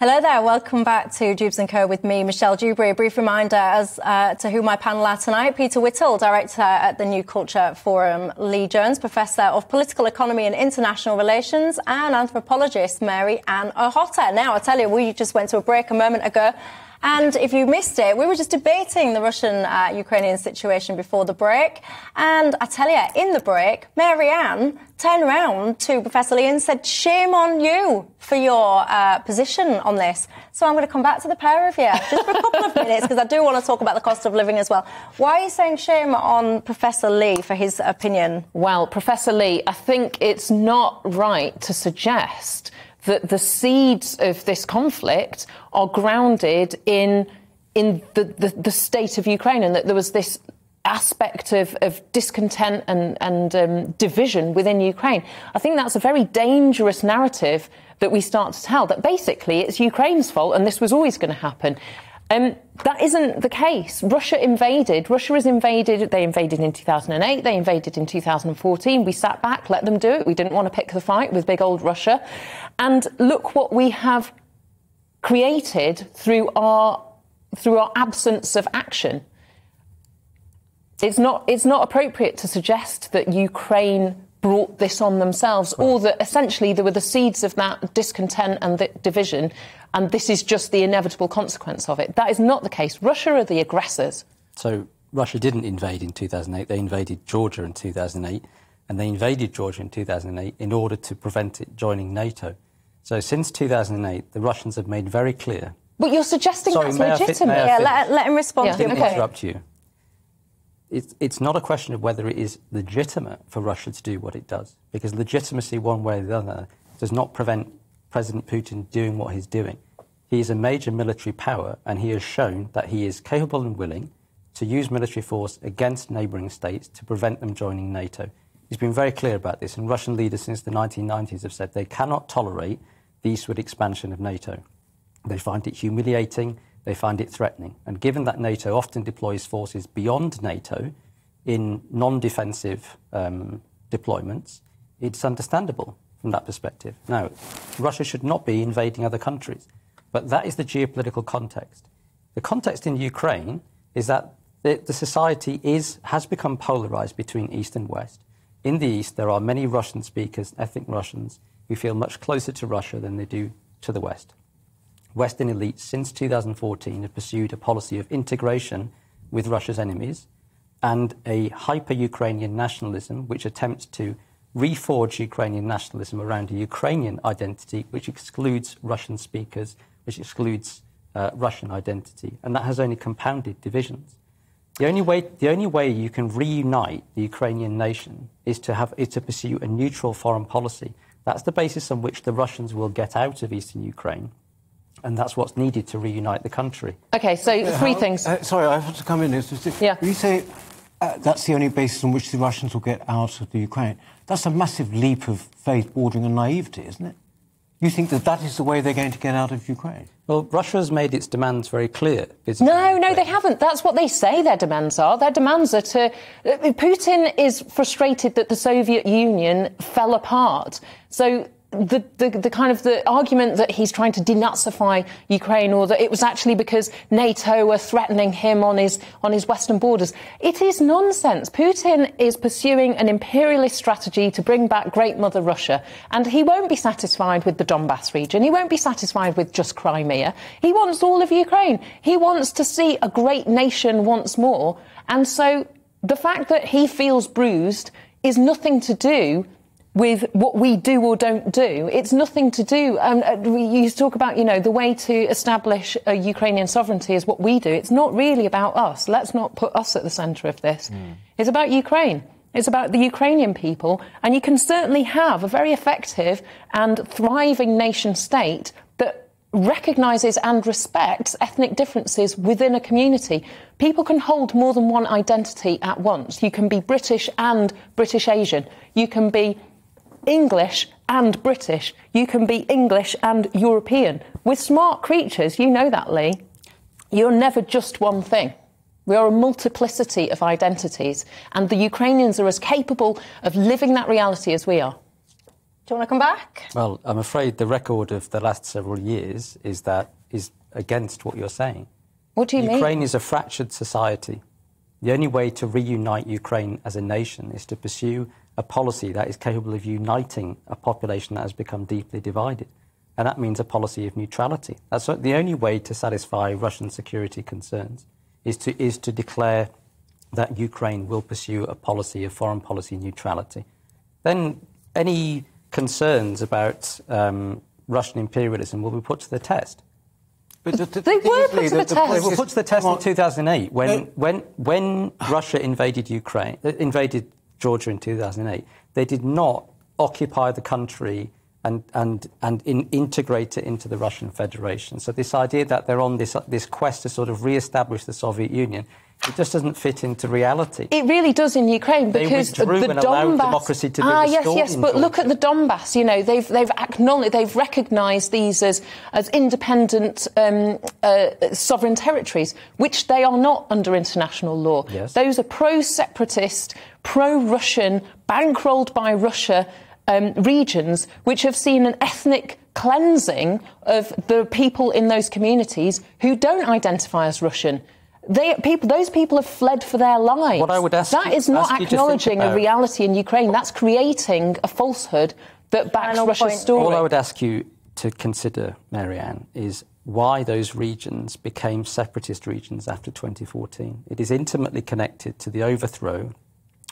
Hello there, welcome back to Dewbs & Co with me, Michelle Dewberry. A brief reminder as uh, to who my panel are tonight. Peter Whittle, Director at the New Culture Forum, Lee Jones, Professor of Political Economy and International Relations, and anthropologist Mary Ann Ochota. Now, I tell you, we just went to a break a moment ago. And if you missed it, we were just debating the Russian uh, Ukrainian situation before the break. And I tell you, in the break, Mary Ann turned around to Professor Lee and said, Shame on you for your uh, position on this. So I'm going to come back to the pair of you just for a couple of minutes because I do want to talk about the cost of living as well. Why are you saying shame on Professor Lee for his opinion? Well, Professor Lee, I think it's not right to suggest that the seeds of this conflict are grounded in in the, the, the state of Ukraine and that there was this aspect of, of discontent and, and um, division within Ukraine. I think that's a very dangerous narrative that we start to tell, that basically it's Ukraine's fault and this was always going to happen. Um, that isn't the case. Russia invaded. Russia has invaded. They invaded in 2008. They invaded in 2014. We sat back, let them do it. We didn't want to pick the fight with big old Russia. And look what we have created through our through our absence of action. It's not it's not appropriate to suggest that Ukraine brought this on themselves, right. or that essentially there were the seeds of that discontent and th division, and this is just the inevitable consequence of it. That is not the case. Russia are the aggressors. So Russia didn't invade in 2008. They invaded Georgia in 2008, and they invaded Georgia in 2008 in order to prevent it joining NATO. So since 2008, the Russians have made very clear. But you're suggesting Sorry, that's legitimate. yeah, let, let, him respond. Yeah. I didn't okay. interrupt you. It's, it's not a question of whether it is legitimate for Russia to do what it does, because legitimacy, one way or the other, does not prevent President Putin doing what he's doing. He is a major military power, and he has shown that he is capable and willing to use military force against neighbouring states to prevent them joining NATO. He's been very clear about this, and Russian leaders since the 1990s have said they cannot tolerate the eastward expansion of NATO. They find it humiliating, they find it threatening. And given that NATO often deploys forces beyond NATO in non defensive um, deployments, it's understandable from that perspective. Now, Russia should not be invading other countries, but that is the geopolitical context. The context in Ukraine is that the, the society is, has become polarized between East and West. In the East, there are many Russian speakers, ethnic Russians, who feel much closer to Russia than they do to the West. Western elites since 2014 have pursued a policy of integration with Russia's enemies and a hyper Ukrainian nationalism which attempts to reforge Ukrainian nationalism around a Ukrainian identity which excludes Russian speakers, which excludes uh, Russian identity. And that has only compounded divisions. The only, way, the only way you can reunite the Ukrainian nation is to, have, is to pursue a neutral foreign policy. That's the basis on which the Russians will get out of eastern Ukraine and that's what's needed to reunite the country. Okay, so three things. Uh, sorry, I have to come in. Yeah. You say uh, that's the only basis on which the Russians will get out of the Ukraine. That's a massive leap of faith bordering on naivety, isn't it? You think that that is the way they're going to get out of Ukraine? Well, Russia's made its demands very clear. No, no, they haven't. That's what they say their demands are. Their demands are to. Uh, Putin is frustrated that the Soviet Union fell apart. So the, the, the, kind of the argument that he's trying to denazify Ukraine or that it was actually because NATO were threatening him on his, on his western borders. It is nonsense. Putin is pursuing an imperialist strategy to bring back Great Mother Russia. And he won't be satisfied with the Donbass region. He won't be satisfied with just Crimea. He wants all of Ukraine. He wants to see a great nation once more. And so the fact that he feels bruised is nothing to do with what we do or don't do. It's nothing to do. Um, uh, you talk about, you know, the way to establish a Ukrainian sovereignty is what we do. It's not really about us. Let's not put us at the centre of this. Mm. It's about Ukraine. It's about the Ukrainian people. And you can certainly have a very effective and thriving nation state that recognises and respects ethnic differences within a community. People can hold more than one identity at once. You can be British and British Asian. You can be English and British. You can be English and European. With smart creatures, you know that, Lee. You're never just one thing. We are a multiplicity of identities, and the Ukrainians are as capable of living that reality as we are. Do you want to come back? Well, I'm afraid the record of the last several years is that is against what you're saying. What do you Ukraine mean? Ukraine is a fractured society. The only way to reunite Ukraine as a nation is to pursue a policy that is capable of uniting a population that has become deeply divided. And that means a policy of neutrality. That's the only way to satisfy Russian security concerns is to, is to declare that Ukraine will pursue a policy of foreign policy neutrality. Then any concerns about um, Russian imperialism will be put to the test. But the, the, they were put to the, the test. They were put to the test in 2008 when, when, when Russia invaded Ukraine, uh, invaded Georgia in 2008. They did not occupy the country and, and, and in, integrate it into the Russian Federation. So this idea that they're on this, this quest to sort of re-establish the Soviet Union it just doesn't fit into reality. It really does in Ukraine because the Donbass. democracy to be ah, yes, yes, but look at the Donbass. You know, they've they've acknowledged, they've recognised these as as independent um, uh, sovereign territories, which they are not under international law. Yes. Those are pro-separatist, pro-Russian, bankrolled by Russia. Um, regions which have seen an ethnic cleansing of the people in those communities who don't identify as Russian. They, people, those people have fled for their lives. What I would ask that you, is not ask acknowledging a reality in Ukraine. That's creating a falsehood that backs Final Russia's point. story. All I would ask you to consider, Mary-Ann, is why those regions became separatist regions after 2014. It is intimately connected to the overthrow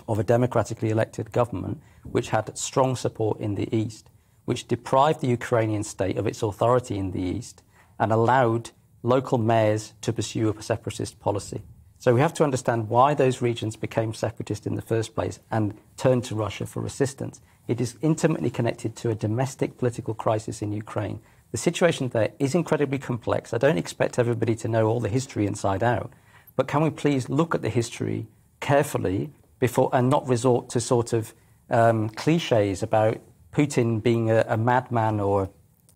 of a democratically elected government which had strong support in the east, which deprived the Ukrainian state of its authority in the east and allowed local mayors to pursue a separatist policy. So we have to understand why those regions became separatist in the first place and turned to Russia for assistance. It is intimately connected to a domestic political crisis in Ukraine. The situation there is incredibly complex. I don't expect everybody to know all the history inside out, but can we please look at the history carefully before and not resort to sort of um, cliches about Putin being a, a madman or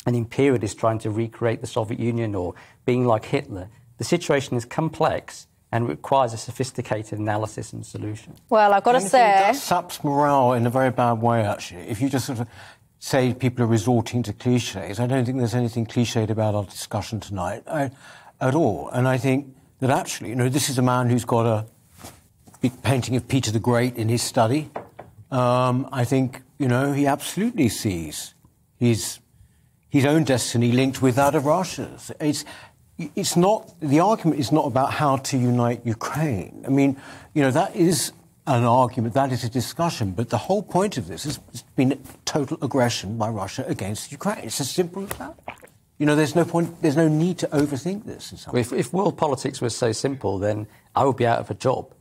an imperialist trying to recreate the Soviet Union or being like Hitler. The situation is complex and requires a sophisticated analysis and solution. Well, I've got to say. That saps morale in a very bad way, actually. If you just sort of say people are resorting to cliches, I don't think there's anything cliched about our discussion tonight I, at all. And I think that actually, you know, this is a man who's got a big painting of Peter the Great in his study. Um, I think, you know, he absolutely sees his, his own destiny linked with that of Russia's. It's, it's not, the argument is not about how to unite Ukraine. I mean, you know, that is an argument, that is a discussion, but the whole point of this has been total aggression by Russia against Ukraine. It's as simple as that. You know, there's no point, there's no need to overthink this. If, if world politics was so simple, then I would be out of a job